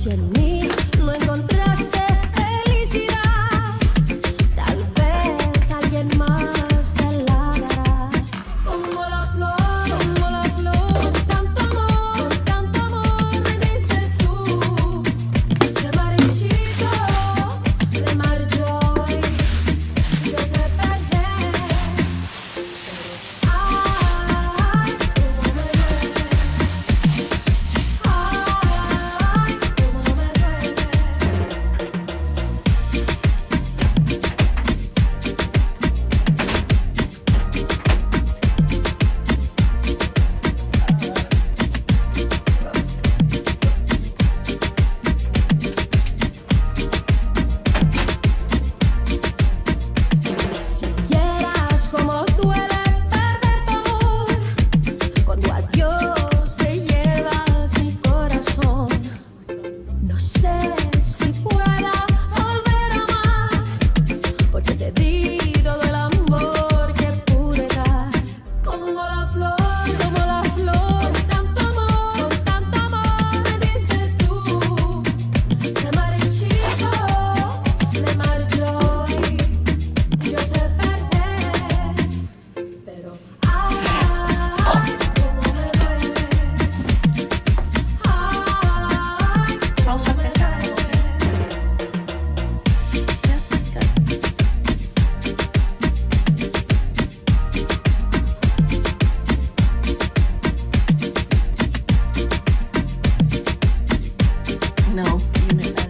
Si en mí encontré. sé si pueda volver a amar, porque te di todo human